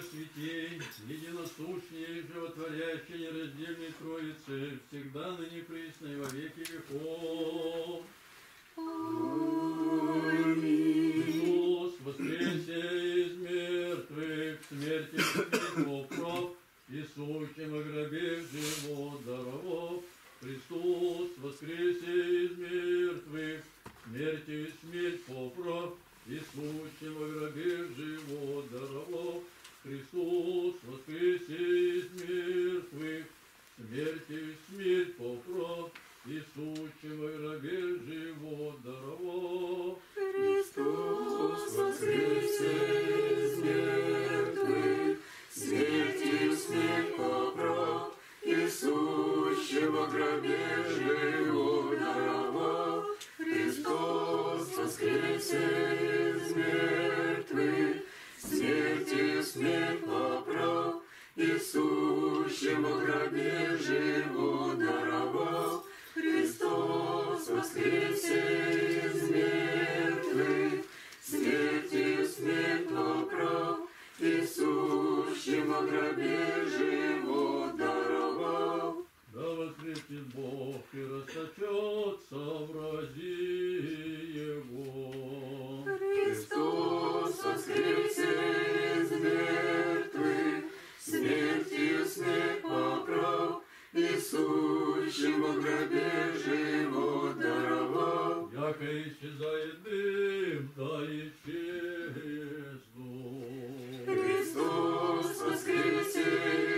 Слава святей, единосущней, животворящей, нераздельной Троицы, всегда ныне присно и во веки веков. Иисус, воскресе из мертвых, смерти грехов, и сущим во гробе живот даровав. Христос, воскресе из мертвых, смертью и смерть поправ, и во гробе живот даровав. Христос, воскресе из мертвых, смертью и смерть поправ, и сущим во гробе живот даровав. Христос воскресе из мертвых, смертью смерть поправ, и сущего гробе живот даровал. Христос воскресе из смерть поправ, и сущего гробе живот даровал. Христос воскресе из мертвых, смертью смерть поправ, и сущего гробе живот даровал. Да воскреснет Бог и расточется в рази Его. Христос воскресе смерть поправ, и сущего гробе живот даровал. Яко исчезает дым, да исчезну. Христос воскресе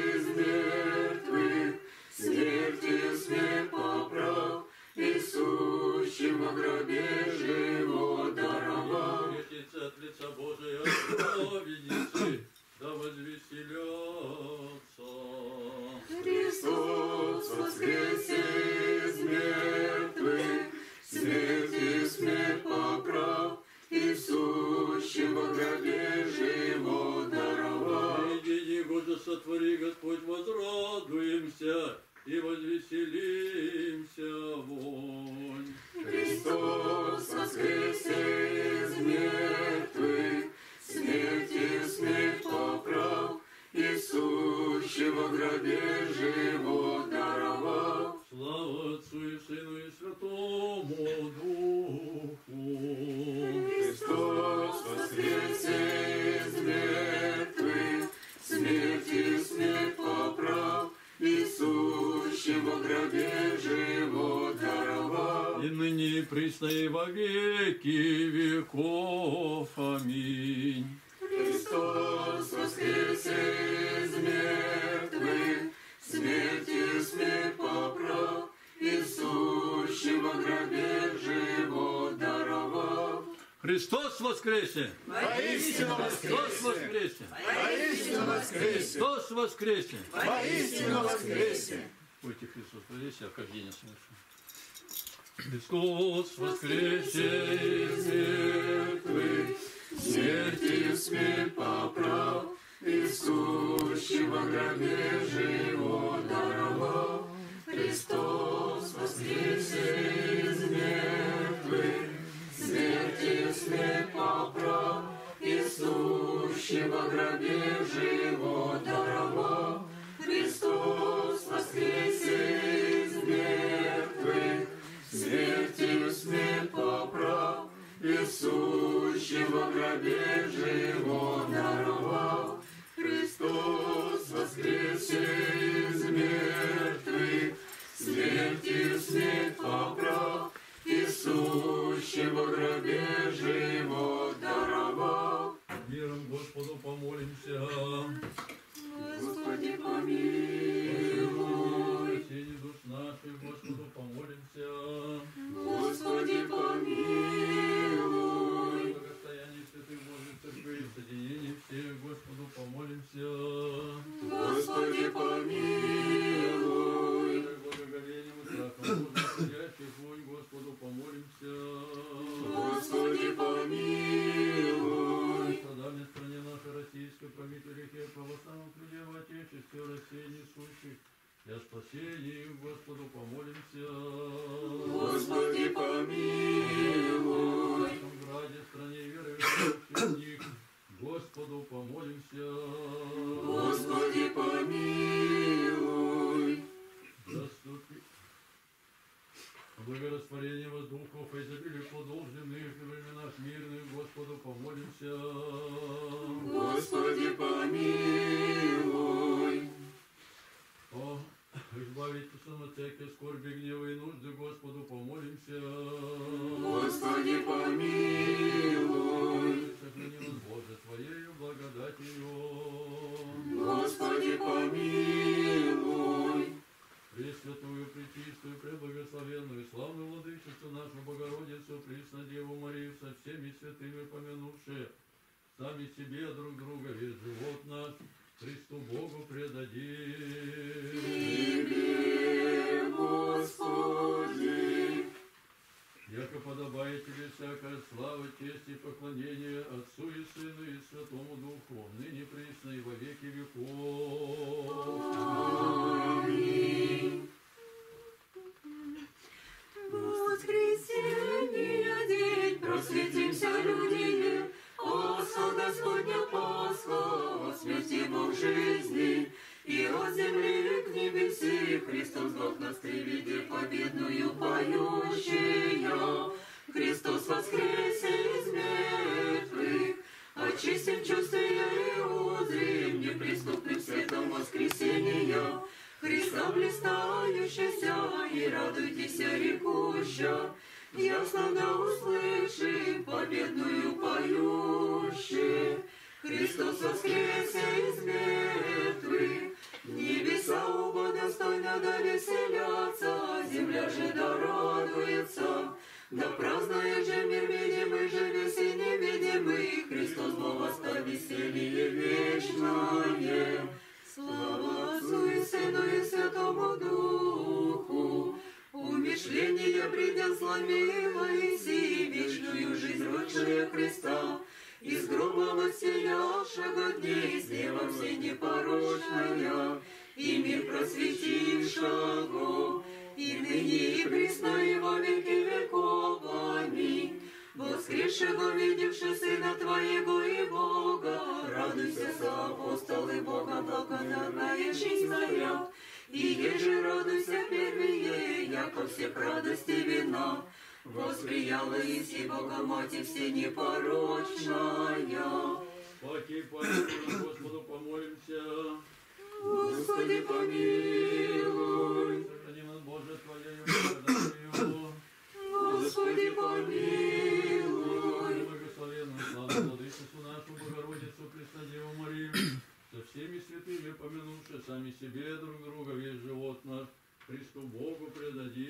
воскресе! Воистину Христос воскресе! Воистину воскресе! Христос воскресе! Воистину воскресе! Пойте Христос воскресе, а хождение совершенно. Христос воскресе из мертвых, Смертью смерть поправ, и сущего гробе живот даровал. Сущего гробе живот Бог нас ты победную поющая. Христос воскресе из мертвых, очистим чувства и узрим неприступным светом воскресения. Христа блистающийся, и радуйтесь, рекуща, ясно да услышим победную поющие. Христос воскресе из мертвых, небеса оба достойно да веселятся, земля же да да празднует же мир видимый, же весь и невидимый, Христос Бог восста веселье вечное. Слава Отцу и Сыну и Святому Духу, умышление придя сломила Иси, вечную жизнь родшая Христа, из гроба воссиявшего дней, с неба все непорочная, и мир просветившего, и ныне и присно и во веки веков. Аминь. Воскресшего, видевши Сына Твоего и Бога, радуйся, со апостолы Бога, благодатная чистая, и еже радуйся первые, яко всех радости вина, восприяла Иси Бога Мати все непорочная. Паки, паки, Господу помолимся. Господи, помилуй, Боже, Твоею благодатью. Господи, помилуй. Благословенную славу Владычицу нашу Богородицу, Преснодеву Марию, со всеми святыми помянувши сами себе друг друга весь живот наш, Христу Богу предадим.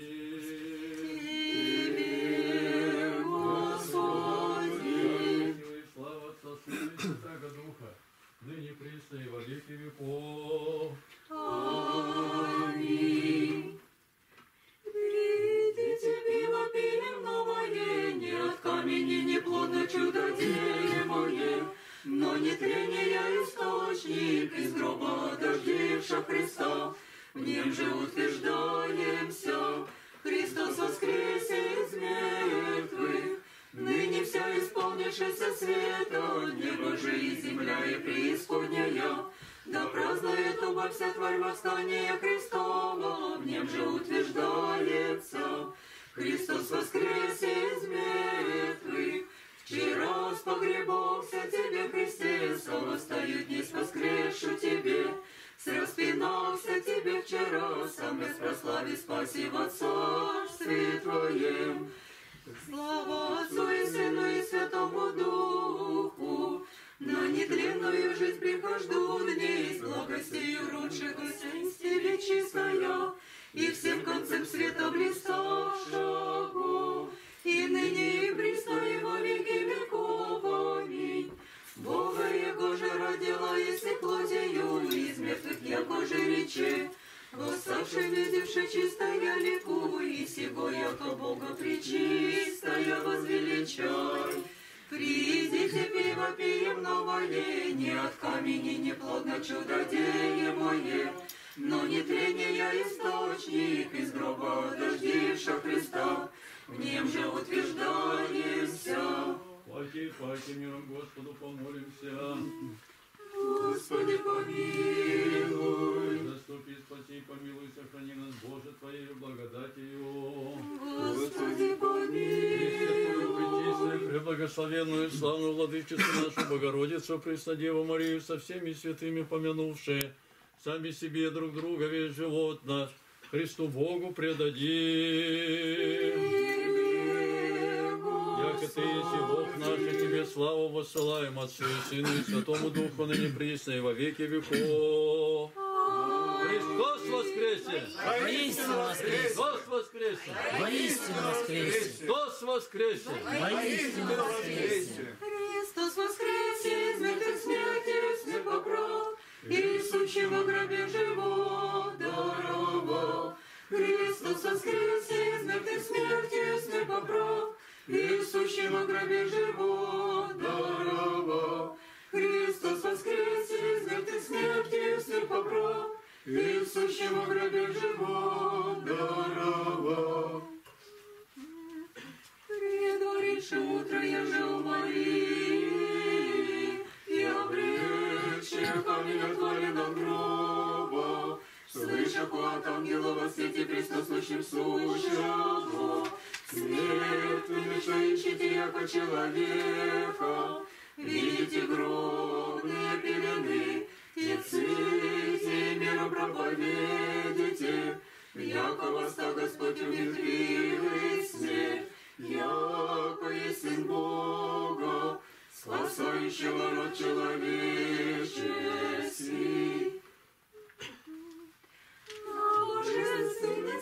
Тебе, Господи. Слава Отца, Сына и Духа, ныне присно и во веки веков. Аминь. Видите, пиво пилим новое, не от камени, не плодно чудодеемое, но не трения источник из гроба дождевша Христа. В нем же утверждаемся, Христос воскресе из мертвых, ныне вся исполнившаяся света, небо же и земля и преисподняя, да празднует оба вся тварь восстания Христова, в нем же утверждается. Христос воскресе из мертвых, вчера спогребался тебе, Христе, восстают дни с воскресшу тебе, с распинался тебе вчера, сам без прослави спаси во царстве Твоем. Слава Отцу и Сыну и Святому Духу, на нетленную жизнь прихожду в ней, с благостью рудшего сенстили чистая, и всем концем света блиставшего, и ныне родила, если плотью, из мертвых яко же рече, Восставший, видевший чистая лику, и сего яко Бога причистая возвеличай. Придите, пиво пием новое, не от камени, не плодно чудодеемое, но не трения источник из гроба дождивша Христа, в нем же утверждаемся. Пойти, пойти миром Господу помолимся. Господи, помилуй. Заступи, спаси, помилуй, сохрани нас, Боже, Твоей благодатью. Господи, помилуй. пречистую, преблагословенную, славную владычицу нашу Богородицу, Преснодеву Марию, со всеми святыми помянувшие, сами себе друг друга весь живот наш, Христу Богу предадим. Яко Ты есть и Бог наш, и Тебе славу воссылаем Отцу и Сыну и Святому Духу, ныне присно и во веки веков. Христос воскресе! Воистину воскресе! Христос воскресе! Воистину воскресе! Христос воскресе! Воистину воскресе! Христос воскресе, из мертвых смерти, смерть поправ, и сущего гробе живот даровал. Христос воскресе, из мертвых смерти, смерть поправ, и сущего гробе живот даровал. Христос воскресе, из мертвых смерти, смерть поправ, и сущего гробе живот даровал. Предваривши утро я жил Марии, и обречь камень отворен от гроба. Слыша от ангела во свете присутствующим сущего, смертными, что ищете яко человека, видите гробные пелены, те цвете миру проповедите, яко восста Господь умертвил смерть, яко есть Сын Бога, спасающего род человеческий. На божественной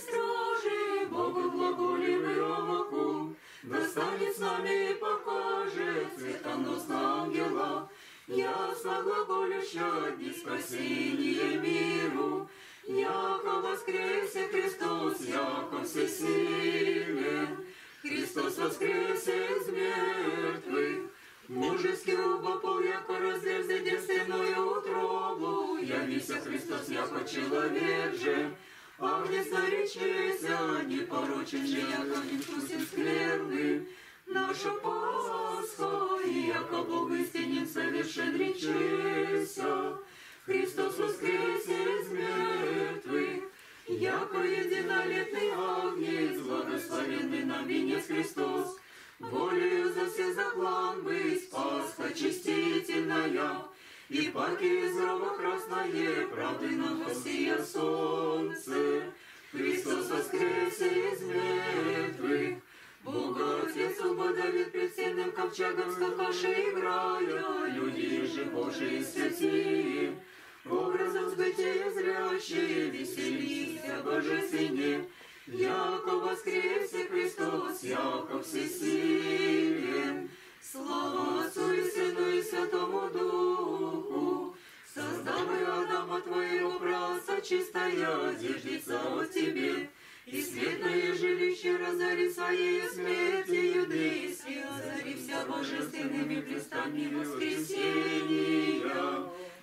Достанет с нами и покажет светонос ангела, Ясно глаголюща дни спасения миру, Яко воскресе Христос, яко всесилен, Христос воскресе из мертвых, Мужески убопол, яко разверзе девственную утробу, Явися Христос, яко человек же, Агнец наречися, непорочен же, яко не вкусен скверны, Наша Пасха, и яко Бог истинен совершен речеся, Христос воскресе из мертвых, яко единолетный Агнец, благословенный нам венец Христос, волею за все заклан быть, Пасха чистительная, и паки из гроба красное, правды нам восия солнце. Христос воскресе из мертвых, Бога Отец убодавит пред сильным ковчегом, скакаши играя, люди же Божии святые, образом сбытия зрящие, веселися божественне, яко воскресе Христос, яко всесилен. Слава Отцу и Сыну и Святому Духу, создавай Адама Твоего праца чистая, одеждится от Тебе, и светлое жилище разори своей смертью дыси, озари вся божественными блистаниями воскресения,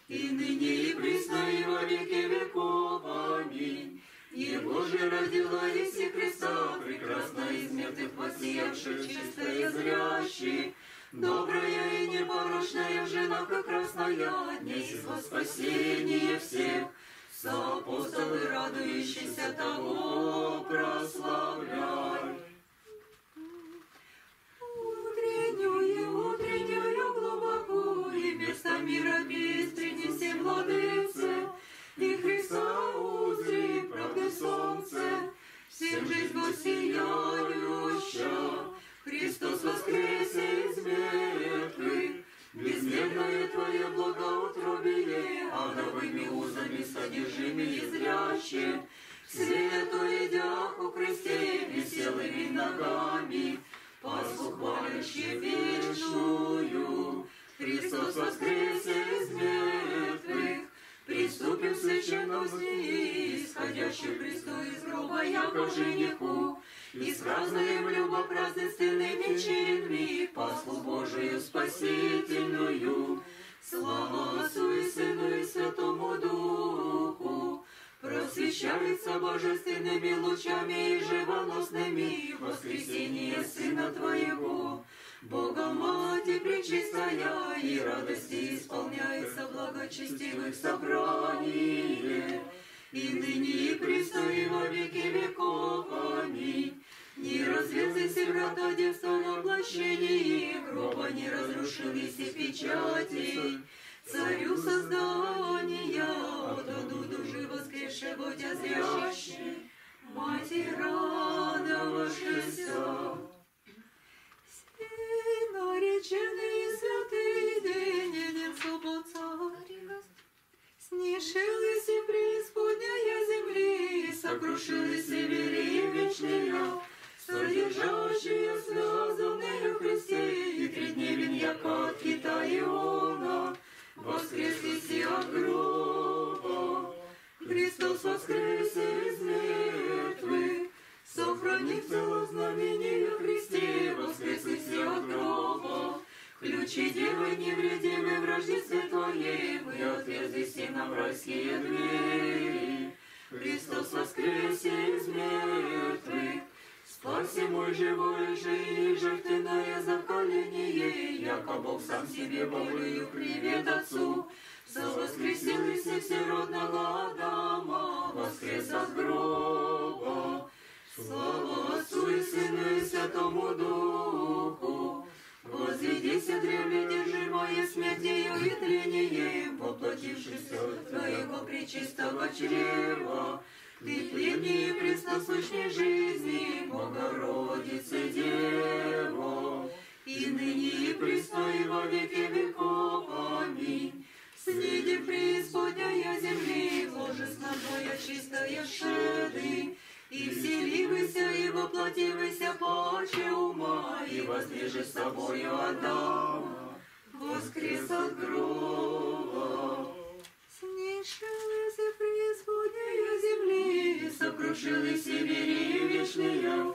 и ныне и присно и во веки веков. Аминь. Его же родила Иси Христа, прекрасно из мертвых воссиявших, чистая зрящий, Добрая и непорочная жена, как красная, Днесь во спасение всех, Соапостолы, радующиеся того, прославляй. Утреннюю, утреннюю глубоку, И место мира без принеси владыце, И Христа узри, правды солнце, Всем жизнь воссияющая, Христос воскресе из мертвых, Безмерное Твое благоутробие, Адовыми узами содержимые зрящие, Свету идях у кресте веселыми ногами, Пасху хвалящие вечную. Христос воскресе из мертвых, Приступим к священному сне, исходящим Христу из гроба, яко жениху, и празднуем любопразднственными чинами Пасху Божию спасительную. Слава Отцу и Сыну и Святому Духу, просвещается божественными лучами и живоносными воскресение Сына Твоего, Бога Мать Пречистая, и радости исполняется благочестивых собрание, и ныне и присно и во веки веков. Аминь. Не развязайся врата девства на воплощении гроба, не разрушились и печати. Царю создания, отоду души воскресшего тебя зрящий, Мати радовавшийся. Сей нареченный святый день, день суббота, Снишилась и преисподняя земли, Сокрушились и вери вечная, Содержащие связанные в Христе, И тридневен яко от кита Иона, Воскресли от гроба. Христос воскресе из мертвых, Сохранив цело знамение Христе, Воскресли от гроба. Ключи девы невредимы в Рождестве Твоем, И отверзись нам райские двери. Христос воскресе из мертвых, Спаси мой живой же и жертвенное заколение, Яко Бог сам себе волею привет Отцу, Совоскресились всеродного Адама, Воскрес от гроба. Слава Отцу и Сыну и Святому Духу, Возведися древле держимое смертью и тлением, Воплотившись от Твоего пречистого чрева, Ты племни пресносущной жизни, Богородице Дева, И ныне и присно и во веки веков. Аминь. Снеди преисподняя земли, Ложество Твоя чистая шеды, и вселивайся, и воплотивайся поче ума, и возлежи с собою Адама, земли, сокрушились и вери вечные,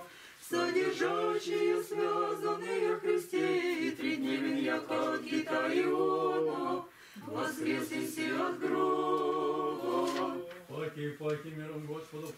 содержащие связанные в Христе, и три дневен яко от кита Иона, воскресли все от гроба. Паки, паки, миром Господу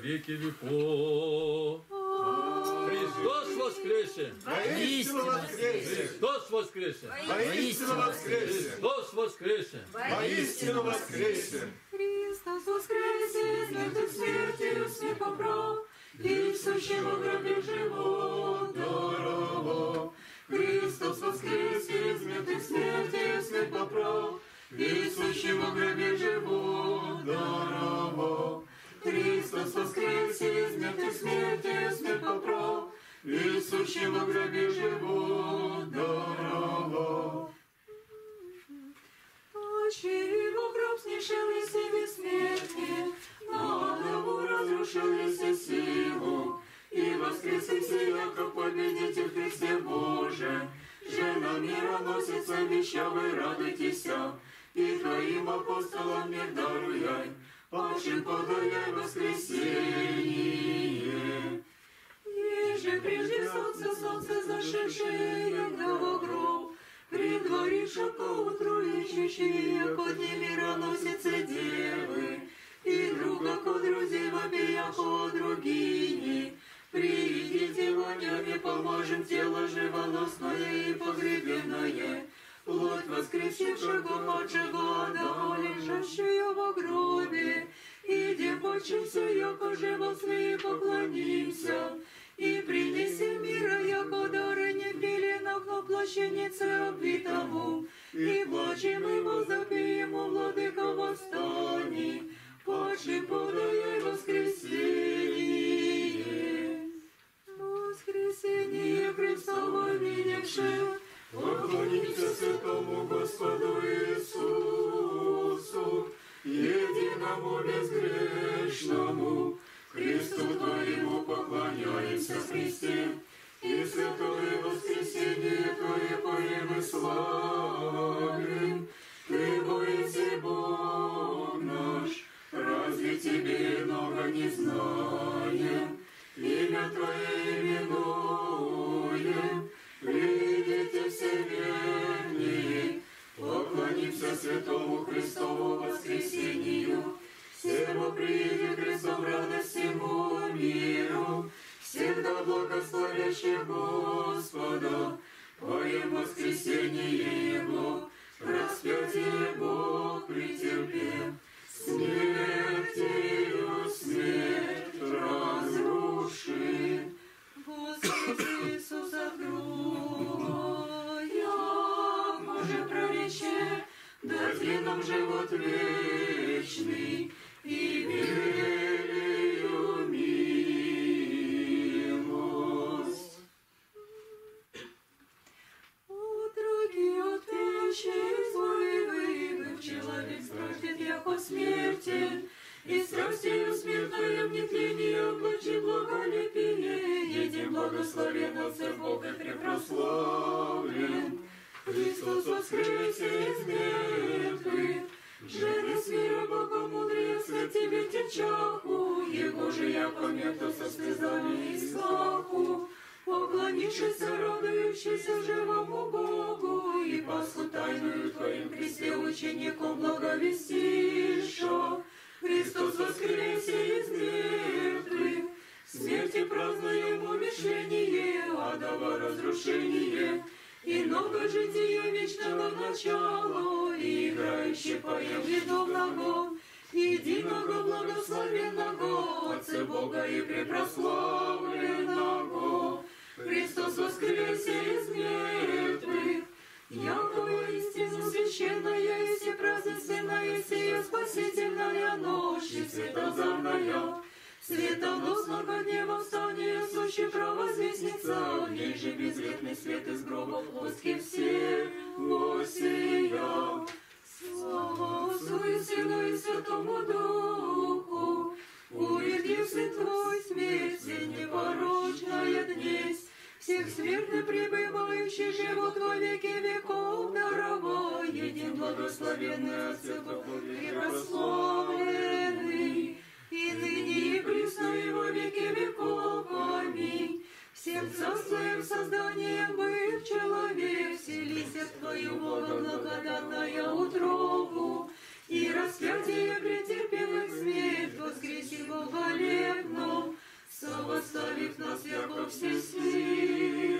веки веков. Христос воскресе! Воистину воскресе! Христос воскресе! Воистину воскресе! Христос воскресе! Воистину воскресе! Христос воскресе, смерть смертью все поправ, и в сущем гробе живот даровал. Христос воскресе, смерть смертью все поправ, и в сущем гробе живот даровал. Яко победитель Христе Боже. Жена мира носится, веща вы радуйтеся, И Твоим апостолам мир даруяй, Паче подаяй воскресение. Еже прежде солнце, солнце зашедшее, во гроб, при дворе шако утроищущие, яко дни мира носятся девы, и друга ко друзей вопия ко другини. Приидите вонями, поможем тело живоносное и погребенное, плоть воскресившего младшего Адама, лежащую во гробе, идем почимся, яко живо свои поклонимся, и принеси мира, яко дары не пеленах на плащанице обвитому, и плачем и возопием, о владыка восстани, почи подаяй воскресение. Воскресение Христово видевши, поклонимся святому Господу Иисусу, единому безгрешному, Христу Твоему поклоняемся, Христе, и святое воскресение Твое поем и славим. Ты воиси Бог наш, разве Тебе много не знаем? Имя Твое именуем, видите все верни, поклонимся святому Христову воскресению, всему приедет Христом радость всему миру, всегда благословящих Господа, поем воскресение Учеником благовестиша. Христос воскресе из мертвых, смерти празднуем умешение, адово разрушение, и много жития вечного начала, и играющий поем ведомного, единого благословенного, Отце Бога и препрославленного. Христос воскресе из мертвых, Якова истину священная, празднественная, сия спасительная ночь, и светозарная, Светоносного дня восстания, сущий провозвестница, в ней же безветный свет из гроба плоски все воссиял. Слава Отцу и Сыну и Святому Духу, увидев Твой смерть, непорочная всех смертно пребывающий живот во веки веков даровал, един благословенный Отце Бог превославленный, и ныне и присно и во веки веков. Аминь. Всем царствуем созданием быв человек, селися в Твою Бога благодатная утробу, и распятие претерпелых смерть воскреси боголепно, совоставив нас яко всесилен.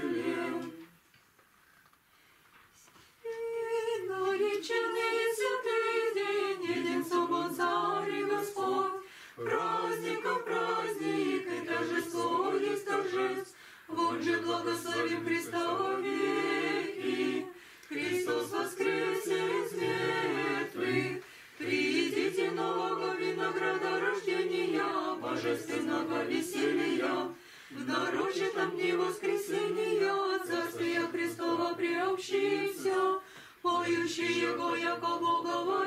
Нареченный святый день, един собор царь и Господь, праздников праздник и торжество есть торжеств, вот же благословим Христа веки. Христос воскресе из мертвых, придите нового винограда рождения, божественного веселья, в нарочитом дне воскресения Царствия Христова приобщимся, поющий Его, яко Бога во.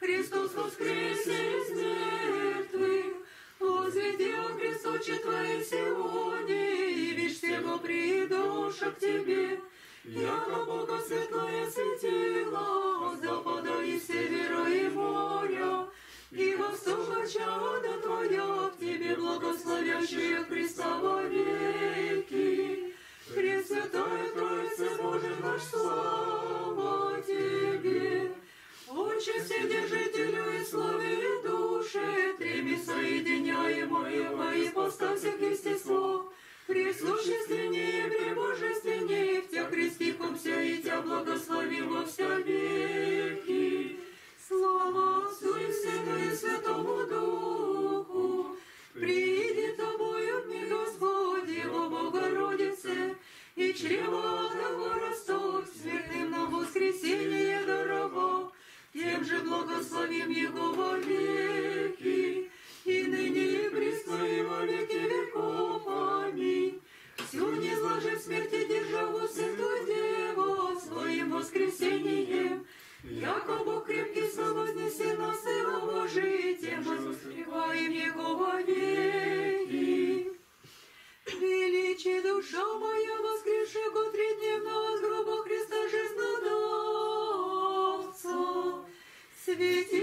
Христос воскресе из мертвых, возведи о Христоче Твоей сегодня, и вишь всего придуша к Тебе, яко Бога светлое светило, с запада и севера и моря, и востока чада Твоя, в Тебе благословящая Христа во веки. Пресвятая Троица, Боже наш, слава Тебе! Отче Вседержителю и славе и душе, Треми соединяемое во ипостасях естество, Присущественнее, пребожественнее, Sí, sí.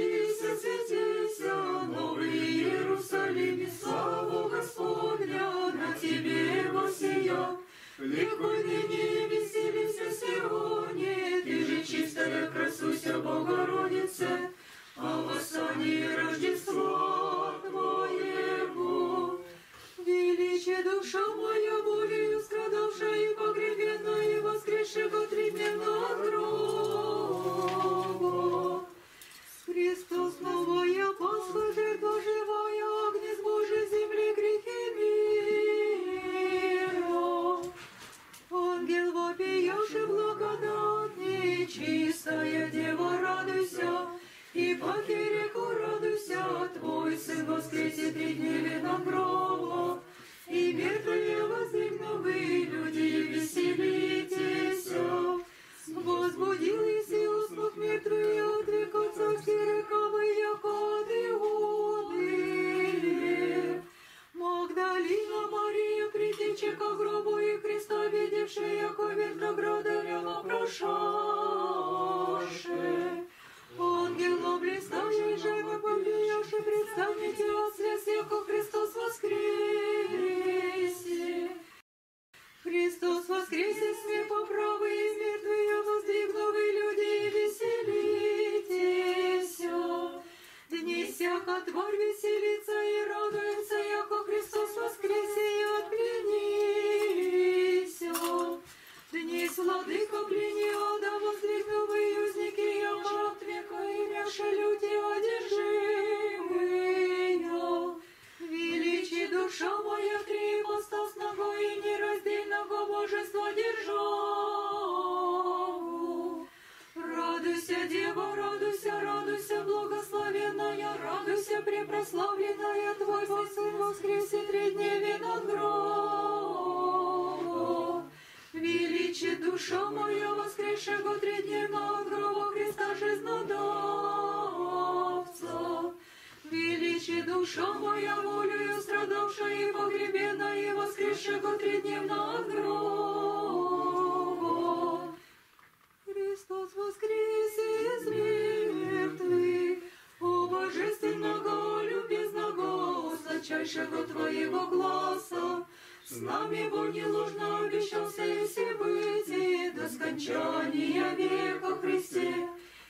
его глаза. С нами Бог неложно обещался и все быть, до скончания века Христе.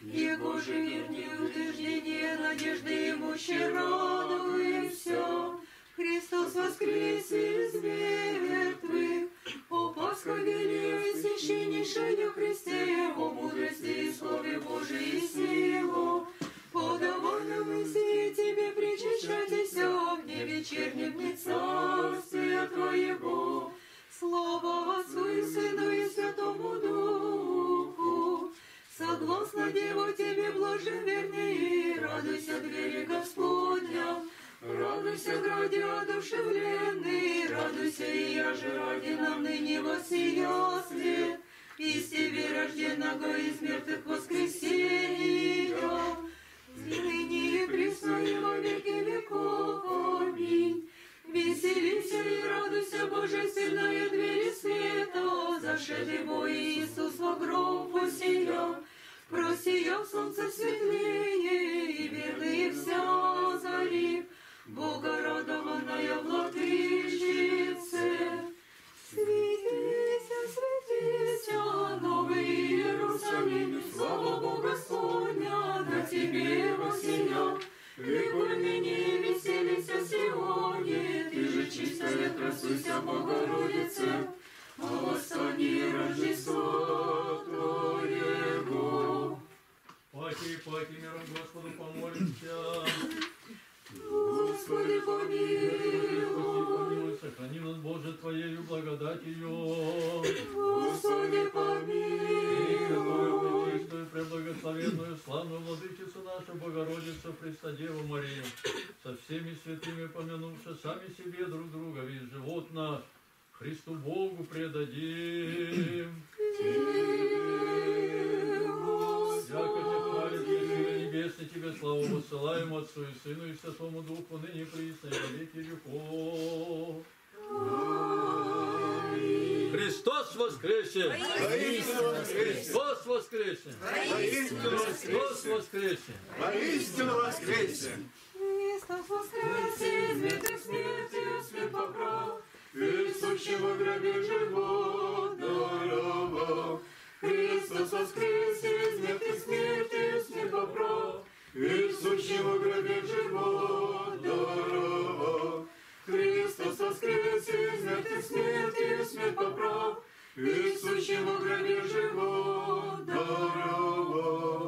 Его же вернее утверждение, надежды имущий радует все. Христос воскрес из мертвых, о Пасха великая, священнейшая Христе, о мудрости и Слове Божией силе. радуйся, граде одушевленный, радуйся, и я же родина ныне воссиясли, из тебе рожденного из мертвых воскресения, ныне и присно и во веки веков, аминь. Веселися и радуйся, Божественная двери света, зашедший бой Иисус во гроб Престодеву Марию, со всеми святыми помянувши, сами себе друг друга, весь животно Христу Богу предадим. Небесный Тебе славу посылаем Отцу и Сыну и Святому Духу, ныне присно и веки веков. Воистину воскресе! Вост воскресе! Вост воскресе! Воистину воскресе! Христос воскресе, избитый смертью, свет поправ, и сущего гробе живот даровал. Христос воскресе, избитый смертью, свет поправ, и сущего гробе живот даровал. Христос воскресе, избитый смертью, свет поправ, и сущего гробе живот даровал.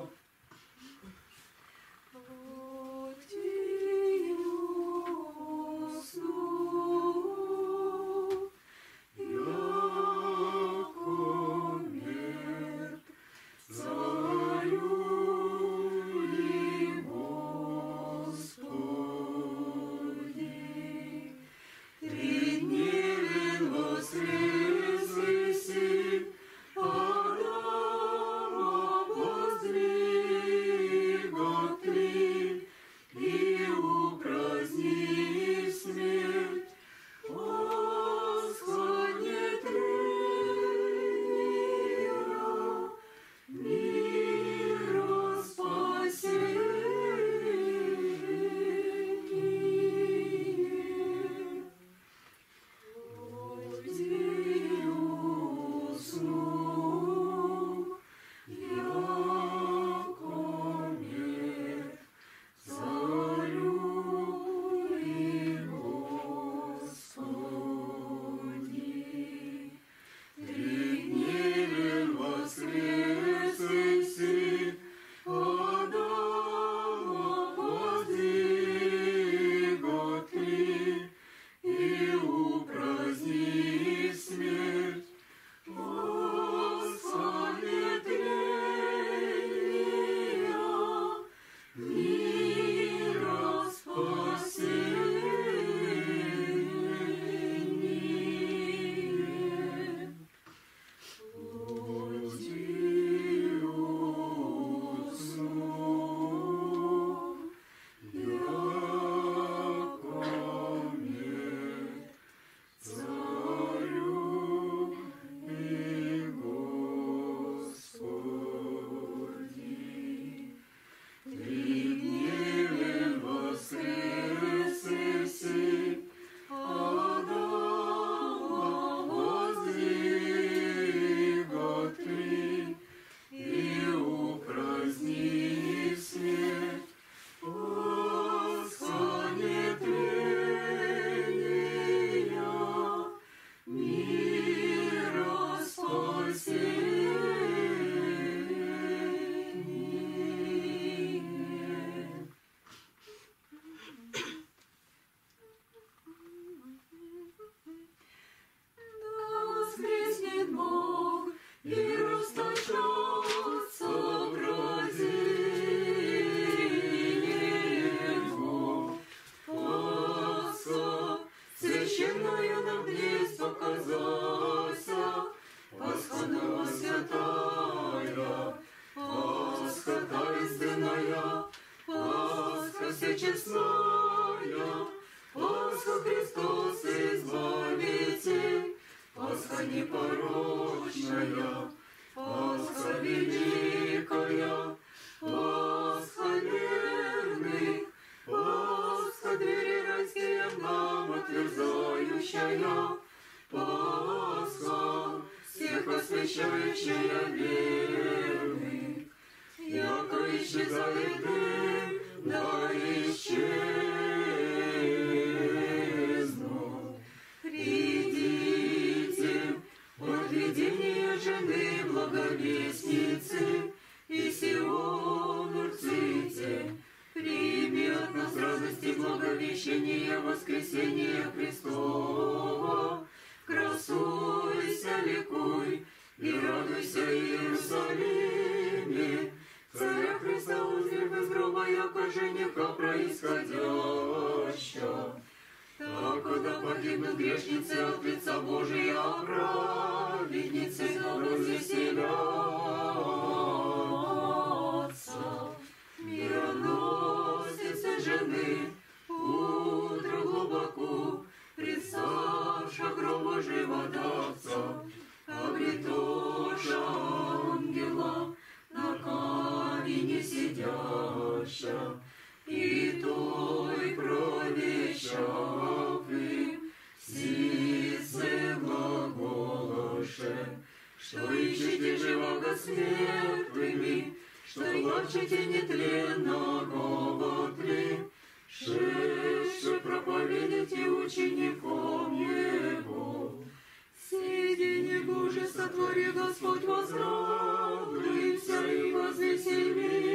Пасха всечестная, Пасха Христос Избавитель, Пасха непорочная, Пасха великая, Пасха верных, Пасха двери райские нам отверзающая, Пасха всех освящающая верных, яко исчезает дым, да исчезнут. Придите, от видения жены благовестницы, и Сион урците, прими от нас радости благовещения воскресения Христова. Красуйся, ликуй, и радуйся, Иерусалиме, Царя Христа узрев из гроба, яко жениха происходяща. Так, когда погибнут грешницы от лица Божия, праведницы развеселятся. Мироносицы жены, утро глубоко, представша гроба живодавца, на камені сидяща, и той провіщав им сице глаголоше, что ищете живого светлыми, что ловчите нетленного вотли, шедше проповедите учеником Его. Сидение Божие сотвори Господь возрос, и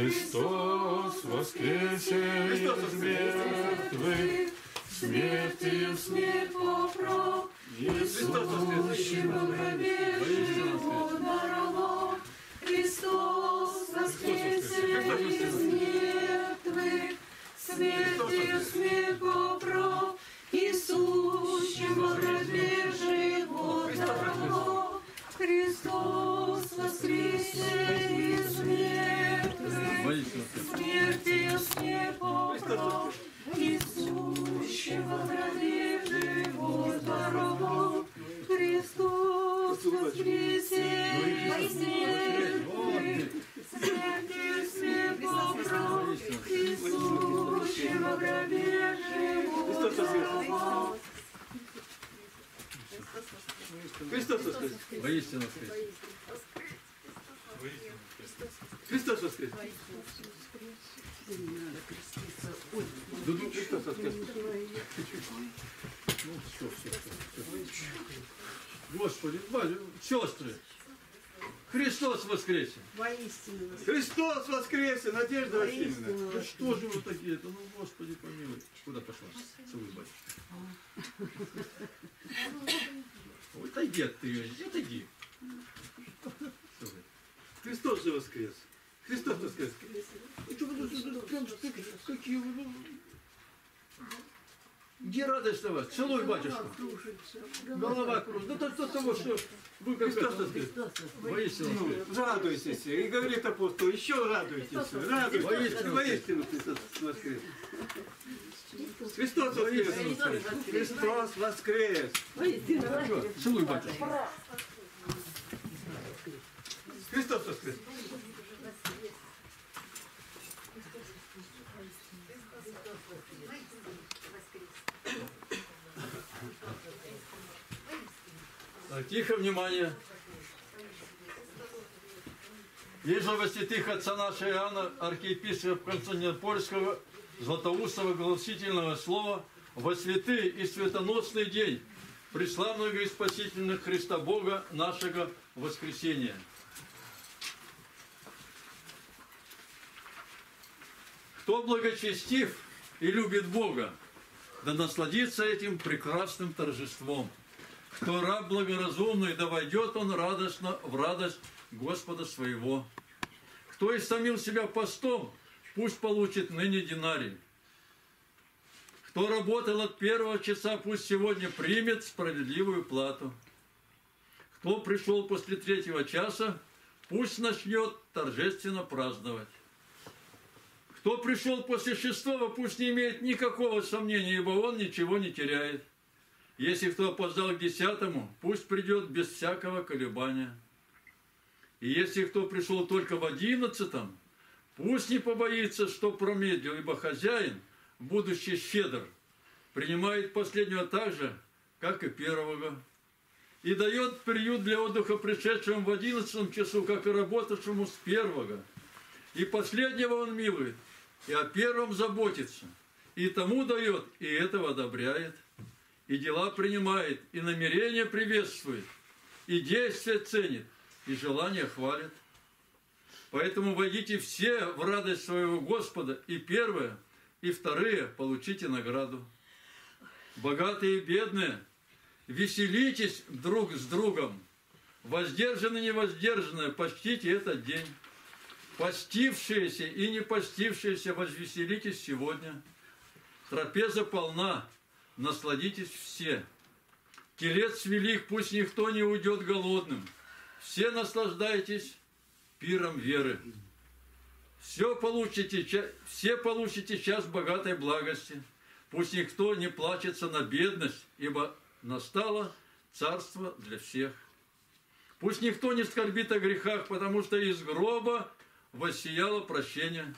Христос воскресе из мертвых, смертью Смерть поправ, Иисущим на гробе живот даровал. Христос воскресе из мертвых, смертью смерть поправ, Иисущим во гробе живот даровал. Христос воскресе Воистину смертью смерть поправ, Иисущего гробе живот даровал. Христос воскресе из мертвых, смертью смерть поправ, Иисущего гробе живот даровал. Христос воскрес! Воистину воскресе. Христос воскрес! Дуду. Христос воскрес! Господи, Валя, сестры, Христос воскресе! Воистину Христос воскресе! Надежда Васильевна! Воистину Ну что же вы такие-то? Ну, Господи, помилуй. Куда пошла? Целуй, батюшка. Ой, отойди от ты, отойди. Христос же воскрес! Христос воскрес! Ну, что вы тут какие вы... ну, Где радость у вас? Целуй, батюшка. Голова кружится. Да то, то того, что вы как Христос это, воскрес! воистину. Ну, радуйтесь! И говорит апостол, еще радуйтесь! Радуйтесь! Воистину. Воистину Христос воскрес! Христос воскрес! Христос воскрес! Целуй, батюшка. Христос воскрес! Так, тихо, внимание. Во святых отца нашего Иоанна, архиепископа Константинопольского, Златоустого гласительного слова во святый и светоносный день преславного и спасительного Христа Бога нашего воскресения. Кто благочестив и любит Бога, да насладится этим прекрасным торжеством. Кто раб благоразумный, да войдет он радостно в радость Господа своего. Кто истомил себя постом, пусть получит ныне динарий. Кто работал от первого часа, пусть сегодня примет справедливую плату. Кто пришел после третьего часа, пусть начнет торжественно праздновать. Кто пришел после шестого, пусть не имеет никакого сомнения, ибо он ничего не теряет. Если кто опоздал к десятому, пусть придет без всякого колебания. И если кто пришел только в одиннадцатом, пусть не побоится, что промедлил, ибо хозяин, будущий щедр, принимает последнего так же, как и первого. И дает приют для отдыха пришедшему в одиннадцатом часу, как и работавшему с первого. И последнего он милует, и о первом заботится, и тому дает, и этого одобряет, и дела принимает, и намерения приветствует, и действия ценит, и желания хвалит. Поэтому войдите все в радость своего Господа, и первое, и вторые получите награду. Богатые и бедные, веселитесь друг с другом, воздержанные и невоздержанные, почтите этот день. Постившиеся и не постившиеся, возвеселитесь сегодня. Трапеза полна, насладитесь все. Телец велик, пусть никто не уйдет голодным. Все наслаждайтесь пиром веры. Все получите, все получите час богатой благости. Пусть никто не плачется на бедность, ибо настало царство для всех. Пусть никто не скорбит о грехах, потому что из гроба воссияло прощение.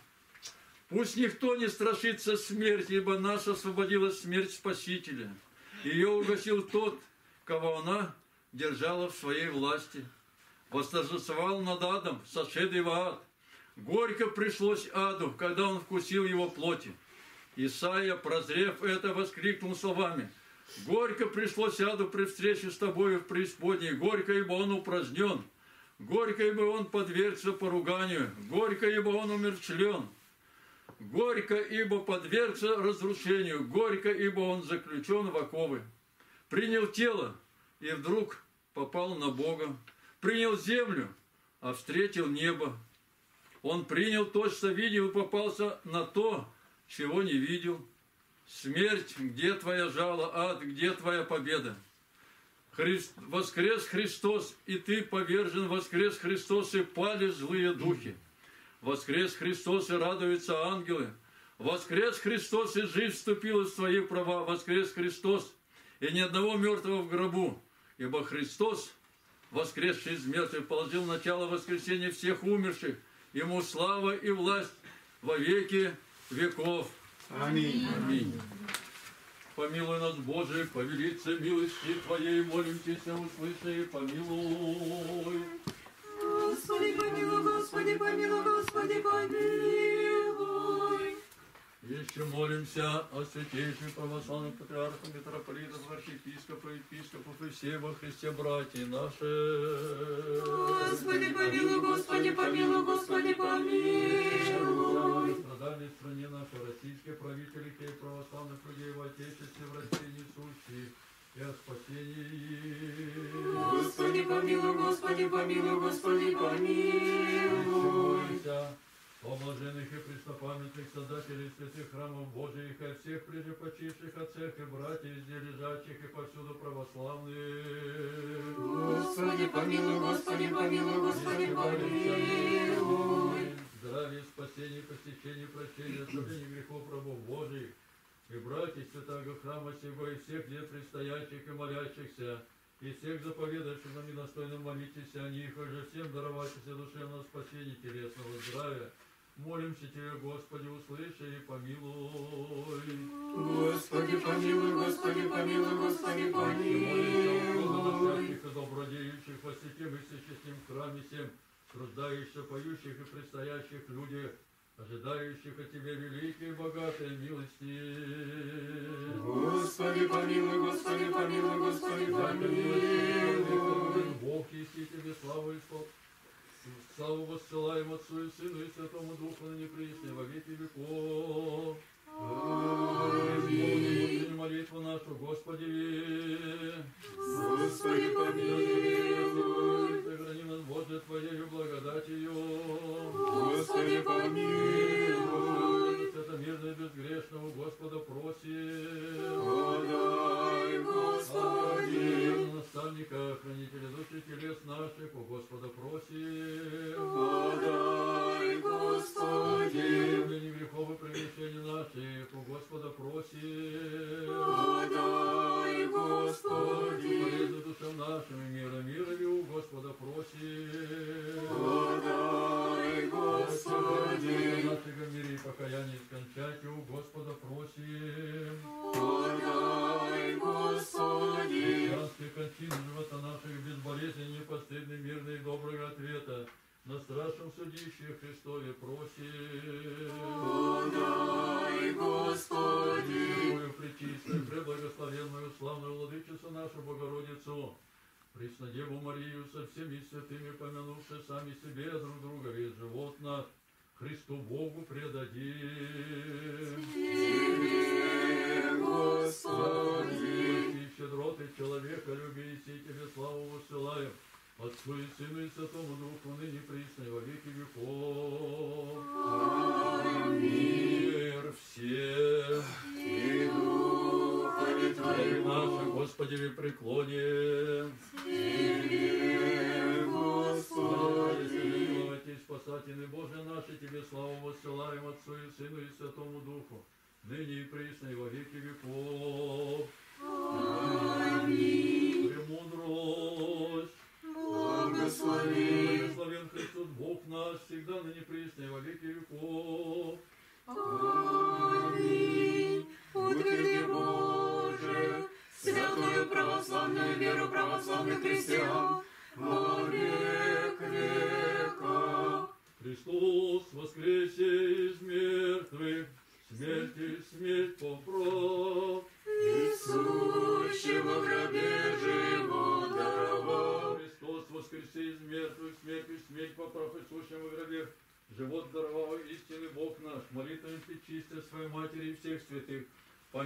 Пусть никто не страшится смерти, ибо нас освободила смерть Спасителя. Ее угасил тот, кого она держала в своей власти. Восторжествовал над адом, сошедший в ад. Горько пришлось аду, когда он вкусил его плоти. Исаия, прозрев это, воскликнул словами. Горько пришлось аду при встрече с тобою в преисподней. Горько, ибо он упразднен. Горько, ибо он подвергся поруганию. Горько, ибо он умерчлен. Горько, ибо подвергся разрушению. Горько, ибо он заключен в оковы. Принял тело и вдруг попал на Бога. Принял землю, а встретил небо. Он принял то, что видел, и попался на то, чего не видел. Смерть, где твоя жало, ад, где твоя победа? Христ, воскрес Христос, и ты повержен, воскрес Христос, и пали злые духи. Воскрес Христос, и радуются ангелы. Воскрес Христос, и жизнь вступила в свои права. Воскрес Христос, и ни одного мертвого в гробу. Ибо Христос, воскресший из мертвых, положил начало воскресения всех умерших. Ему слава и власть во веки веков. Аминь. Аминь. Помилуй нас, Боже, по велице милости Твоей, молим Тебя, услыши и помилуй. Господи, помилуй, Господи, помилуй, Господи, помилуй. Еще молимся о святейших православных патриархах, митрополитах, архиепископов, епископов и все во Христе братья наши. Господи, помилуй, Господи, помилуй, Господи, помилуй. Страдали в стране нашей российские правители и православных людей в Отечестве, в России несущие и о спасении. Господи, помилуй, Господи, помилуй, Господи, помилуй. Молимся о блаженных и преснопамятных создателей святых храмов Божиих, и о всех прежепочивших отцах и братьях, здесь лежачих и повсюду православных. Господи, помилуй, Господи, помилуй, Господи, помилуй. Здравие, спасение, посещение, прощение, оставление грехов рабов Божиих, и братьев святого храма сего, и всех где предстоящих и молящихся, и всех заповедавших и достойным молитесь о них, и же всем даровайтесь душевного спасения, телесного здравия. Молимся Тебе, Господи, услыши и помилуй. Господи, помилуй, Господи, помилуй, Господи, помилуй. Молодых и добродеющих, посетим и существим в храме всем, труждающихся, поющих и предстоящих людях, ожидающих от Тебя великой богатой милости. Господи, помилуй, Господи, помилуй, Господи, помилуй. Бог, еси Тебе славу и славу. Славу воссылаем Отцу и Сыну и Святому Духу, на непресне во веки веков. Аминь. молитву нашу, Господи. Господи, помилуй. Боже, Твоею благодатью. Господи, помилуй. Безгрешного Господа просим. Подай, Господи. Наставника хранителя души телес наших, у Господа просим. Подай, Господи, Явление грехов и прегрешений наших, у Господа просим. подай, Господи, Полезно душам нашим и мира мирови, у Господа просим. подай, Господи, Нашего мире и покаяние скончать, у Господа просим. подай, Господи, Царствие кончины живота наших безболезненный, непостыдный, мирный и доброго ответа на страшном судище Христове просим. подай, Господи, Свою пречистую, преблагословенную, славную владычицу нашу Богородицу, Преснодеву Марию со всеми святыми, помянувши сами себе друг друга, весь живот наш, Христу Богу предадим. Тебе, Господи, И щедроты человека люби, и тебе славу высылаем, Отцу и Сыну и Святому Духу, ныне присно во веки веков. Мир всем. И Духове Славе наше, Твоему, Господи, в преклоне. Тебе, Господи, Господи, спасательный Боже наш, и Тебе славу воссылаем Отцу и Сыну и Святому Духу, ныне и присно и во веки веков.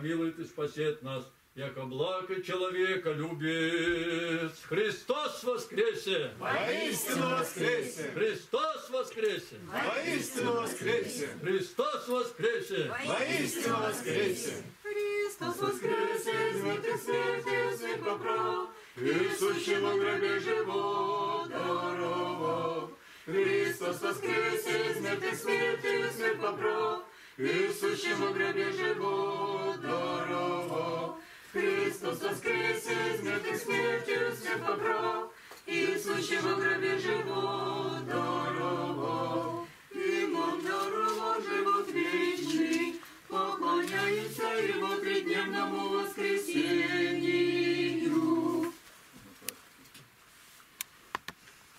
Помилует и спасет нас, яко благо человека любец. Христос воскресе! Воистину воскресе! Христос воскресе! Воистину воскресе! Христос воскресе! Воистину воскресе! Христос воскресе, из мертвых смертью смерть поправ, Иисущего гробе живот даровал. Христос воскресе, из мертвых смертью смерть поправ, Иисущего гробе живот даровал. Христос воскресе, из мертвых смертью смерть поправ, Иисущего гробе живот даровал. Имам даровал живот вечный, поклоняются Его тридневному воскресению.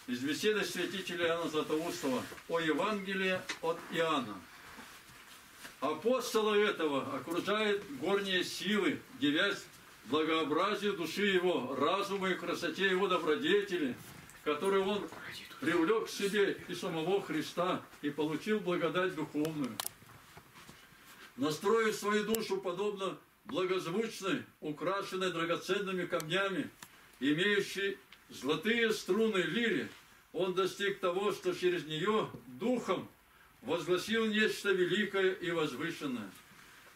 Из беседы святителя Иоанна Златоустова о Евангелии от Иоанна. Апостола этого окружает горние силы, девясь благообразию души его, разума и красоте его добродетели, которые он привлек к себе и самого Христа и получил благодать духовную. Настроив свою душу подобно благозвучной, украшенной драгоценными камнями, имеющей золотые струны лире, он достиг того, что через нее духом возгласил нечто великое и возвышенное.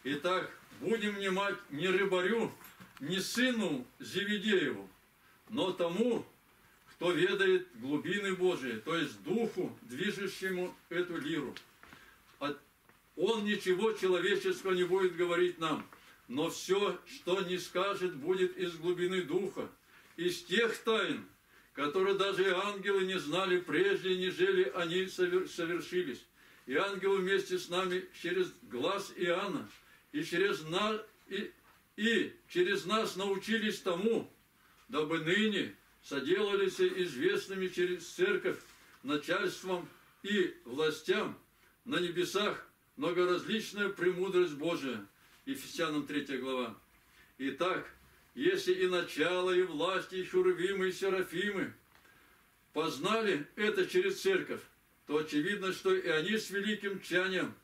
Итак, будем внимать не рыбарю, не сыну Зеведееву, но тому, кто ведает глубины Божии, то есть духу, движущему эту лиру. Он ничего человеческого не будет говорить нам, но все, что не скажет, будет из глубины духа, из тех тайн, которые даже ангелы не знали прежде, нежели они совер- совершились. И ангелы вместе с нами через глаз Иоанна и через, на, и, и через нас научились тому, дабы ныне соделались известными через церковь начальством и властям на небесах многоразличная премудрость Божия. Ефесянам 3 глава. Итак, если и начало, и власти, и херувимы, и серафимы познали это через церковь, то очевидно, что и они с великим тчанием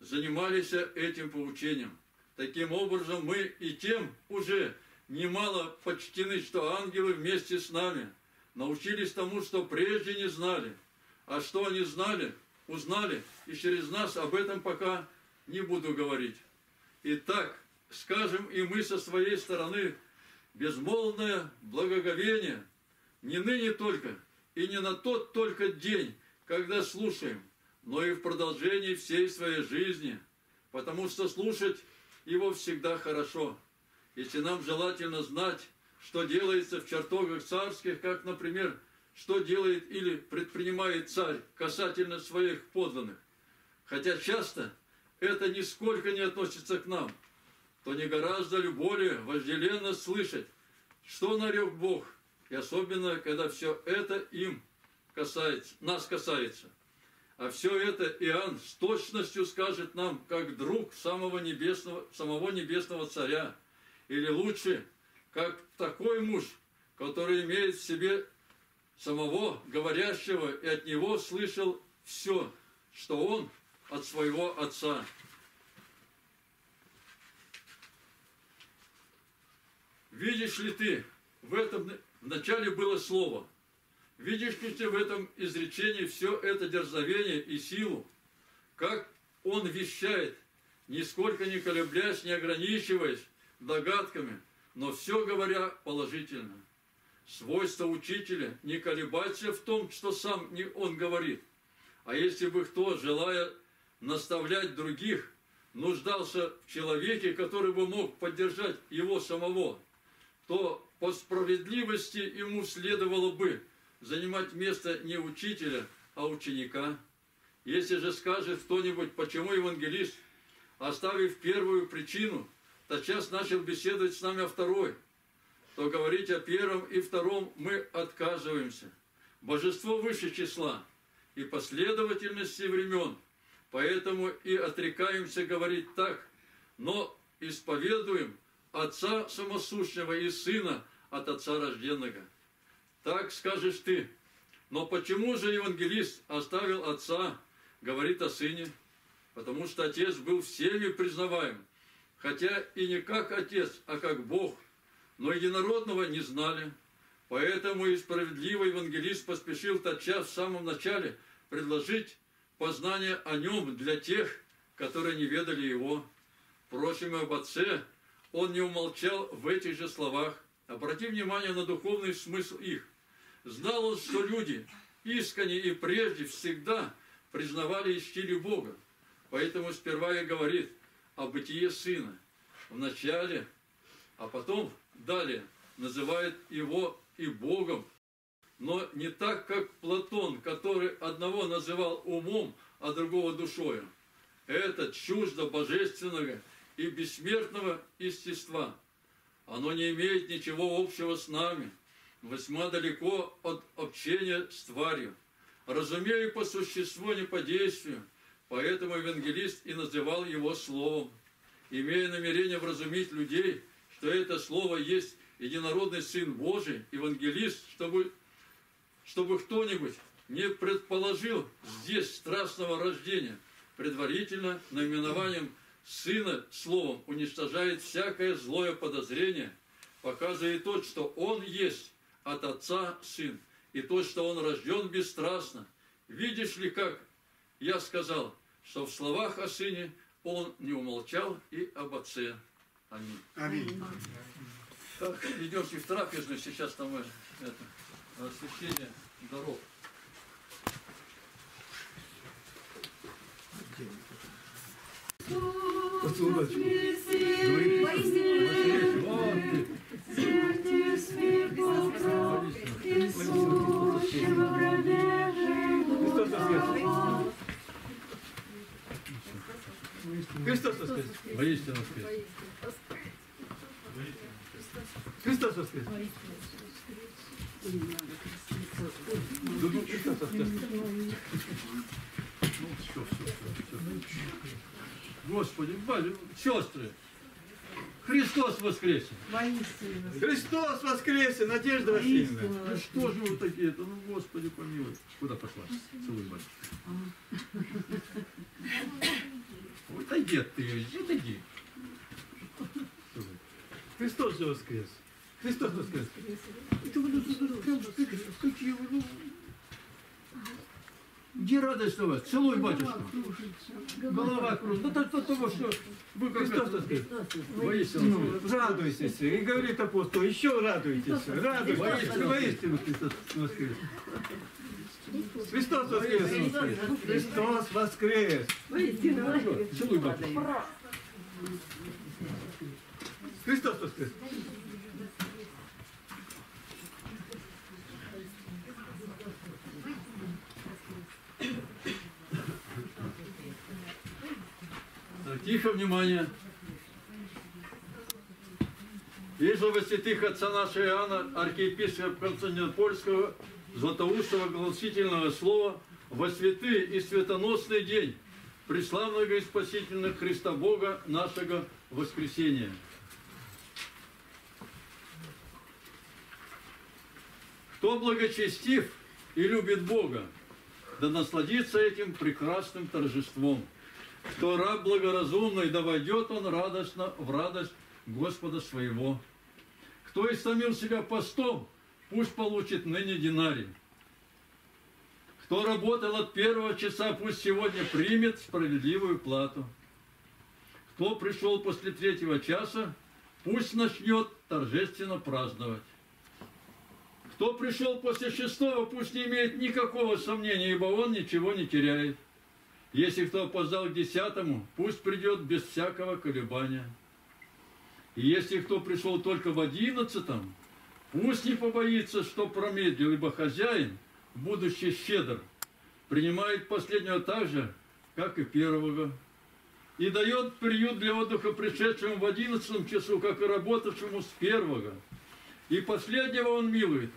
занимались этим поучением. Таким образом, мы и тем уже немало почтены, что ангелы вместе с нами научились тому, что прежде не знали. А что они знали, узнали, и через нас об этом пока не буду говорить. Итак, скажем и мы со своей стороны безмолвное благоговение Не ныне только, и не на тот только день, когда слушаем, но и в продолжении всей своей жизни, потому что слушать его всегда хорошо. Если нам желательно знать, что делается в чертогах царских, как, например, что делает или предпринимает царь касательно своих подданных, хотя часто это нисколько не относится к нам, то не гораздо ли более вожделенно слышать, что нарек Бог, и особенно, когда все это им касается, нас касается. А все это Иоанн с точностью скажет нам, как друг самого небесного, самого небесного царя, или лучше, как такой муж, который имеет в себе самого говорящего и от него слышал все, что он от своего отца. Видишь ли ты, в этом начале было слово. Видишь ли ты в этом изречении все это дерзновение и силу, как он вещает, нисколько не колеблясь, не ограничиваясь догадками, но все говоря положительно. Свойство учителя не колебаться в том, что сам не он говорит. А если бы кто, желая наставлять других, нуждался в человеке, который бы мог поддержать его самого, то по справедливости ему следовало бы занимать место не учителя, а ученика. Если же скажет кто-нибудь, почему евангелист, оставив первую причину, тотчас начал беседовать с нами о второй, то говорить о первом и втором мы отказываемся. Божество выше числа и последовательности времен, поэтому и отрекаемся говорить так, но исповедуем Отца Самосущего и Сына от Отца Рожденного. Так скажешь ты. Но почему же евангелист оставил Отца, говорит о Сыне? Потому что Отец был всеми признаваем, хотя и не как Отец, а как Бог, но единородного не знали. Поэтому и справедливый евангелист поспешил тотчас в самом начале предложить познание о нем для тех, которые не ведали его. Впрочем, об Отце он не умолчал в этих же словах. Обрати внимание на духовный смысл их. Знал он, что люди искренне и прежде всегда признавали и чтили Бога. Поэтому сперва и говорит о бытие Сына. Вначале, а потом далее называет его и Богом. Но не так, как Платон, который одного называл умом, а другого душою. Это чуждо божественного и бессмертного естества. Оно не имеет ничего общего с нами, весьма далеко от общения с тварью. Разумею по существу, не по действию, поэтому евангелист и называл его словом, имея намерение вразумить людей, что это слово есть единородный Сын Божий, евангелист, чтобы, чтобы кто-нибудь не предположил здесь страстного рождения, предварительно наименованием Сына Словом уничтожает всякое злое подозрение, показывает тот, что Он есть от Отца Сын, и то, что Он рожден бесстрастно. Видишь ли, как я сказал, что в словах о Сыне Он не умолчал и об Отце. Аминь. Аминь. Так, идемте в трапезную, сейчас там э, это, освящение даров. Поцелуйте. Вот Воистину воскрес. Христос воскрес! Ну, Христос воскрес! Все, все, все, все. Господи, бали, сестры, Христос воскресе! Христос воскресе! Надежда Васильевна! Ну что же вы такие-то? Ну, Господи, помилуй. Куда пошла? Целуй, батюшка. От ты. Целуй. Христос же воскрес! Христос воскрес! Это вы, какие вы, ну. Где радость у вас? Целуй, батюшку. Голова кружится. Ну, то, то, того, что вы Христос воскрес! воистину. Ну, радуйтесь. И говорит апостол, еще радуйтесь. Радуйтесь. Воистину Христос воскрес. Христос воскрес! Христос воскрес! Целуй, батюшку. Христос воскрес! Тихо, внимание. Во святых отца нашего Иоанна, архиепископа Константинопольского, Златоустого гласительного слова во святый и светоносный день преславного и спасительного Христа Бога нашего воскресения. Кто благочестив и любит Бога, да насладится этим прекрасным торжеством. Кто раб благоразумный, да войдет он радостно в радость Господа своего. Кто истомил себя постом, пусть получит ныне динарий. Кто работал от первого часа, пусть сегодня примет справедливую плату. Кто пришел после третьего часа, пусть начнет торжественно праздновать. Кто пришел после шестого, пусть не имеет никакого сомнения, ибо он ничего не теряет. Если кто опоздал к десятому, пусть придет без всякого колебания. И если кто пришел только в одиннадцатом, пусть не побоится, что промедлил, ибо хозяин, будучи щедр, принимает последнего так же, как и первого, и дает приют для отдыха пришедшему в одиннадцатом часу, как и работавшему с первого. И последнего он милует,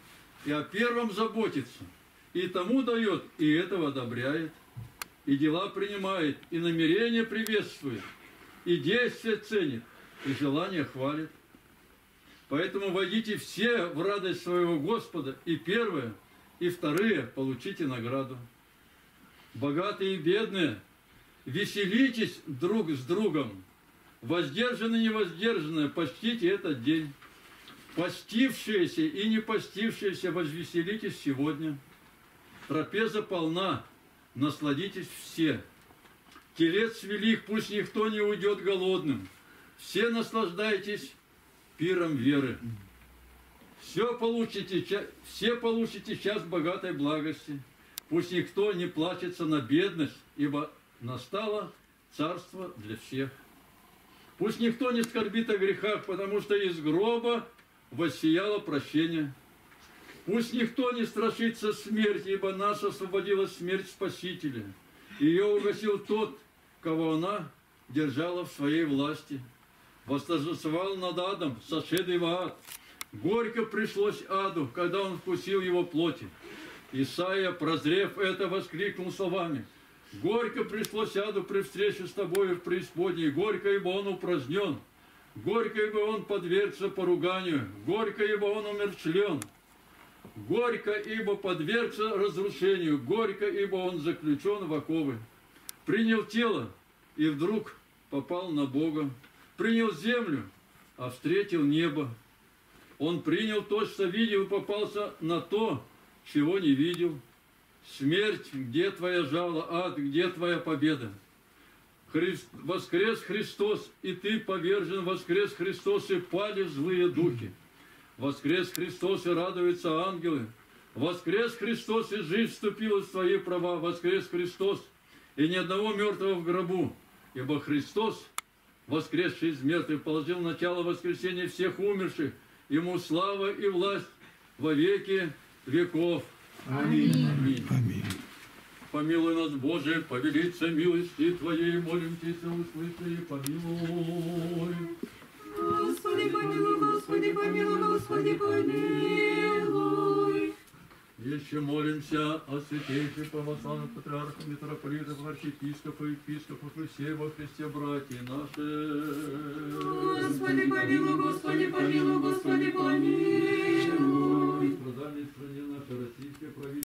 и о первом заботится, и тому дает, и этого одобряет, и дела принимает, и намерения приветствует, и действия ценит, и желания хвалит. Поэтому войдите все в радость своего Господа, и первые, и вторые получите награду. Богатые и бедные, веселитесь друг с другом, воздержанные и невоздержанные, почтите этот день. Постившиеся и не постившиеся, возвеселитесь сегодня. Трапеза полна, насладитесь все. Телец велик, пусть никто не уйдет голодным. Все наслаждайтесь пиром веры. Все получите, все получите час богатой благости. Пусть никто не плачется на бедность, ибо настало царство для всех. Пусть никто не скорбит о грехах, потому что из гроба воссияло прощение. Пусть никто не страшится смерти, ибо нас освободила смерть Спасителя. Ее угасил тот, кого она держала в своей власти. Восторжествовал над адом, сошедший в ад. Горько пришлось аду, когда он вкусил его плоти. Исаия, прозрев это, воскликнул словами. Горько пришлось аду при встрече с тобою в преисподней. Горько, ибо он упразднен. Горько, ибо он подвергся поруганию. Горько, ибо он умерчлен. Горько, ибо подвергся разрушению. Горько, ибо он заключен в оковы. Принял тело и вдруг попал на Бога. Принял землю, а встретил небо. Он принял то, что видел, и попался на то, чего не видел. Смерть, где твоя жало, ад, где твоя победа? Христ, воскрес Христос, и ты повержен, воскрес Христос, и пали злые духи. Воскрес Христос, и радуются ангелы. Воскрес Христос, и жизнь вступила в свои права. Воскрес Христос, и ни одного мертвого в гробу. Ибо Христос, воскресший из мертвых, положил начало воскресения всех умерших. Ему слава и власть во веки веков. Аминь. Аминь. Помилуй нас, Боже, по велице милости Твоей, молим Тебя, услыши и помилуй. Господи, помилуй, Господи, помилуй, Господи, помилуй. Еще молимся о святейших православных патриархах, митрополитах, архиепископах, епископах и все во Христе братья наши. Господи, помилуй, Господи, помилуй, Господи, помилуй. В стране нашей российской правительства.